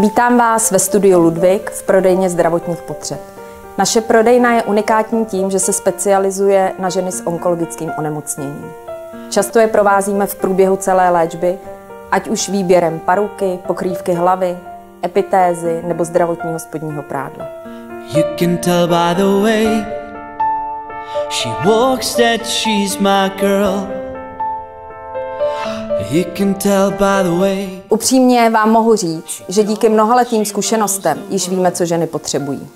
Vítám vás ve studiu Ludvík v prodejně zdravotních potřeb. Naše prodejna je unikátní tím, že se specializuje na ženy s onkologickým onemocněním. Často je provázíme v průběhu celé léčby, ať už výběrem paruky, pokrývky hlavy, epitézy nebo zdravotního spodního prádla. You can tell by the way she walks that she's my girl. Upřímně vám mohu říct, že díky mnohaletým zkušenostem již víme, co ženy potřebují.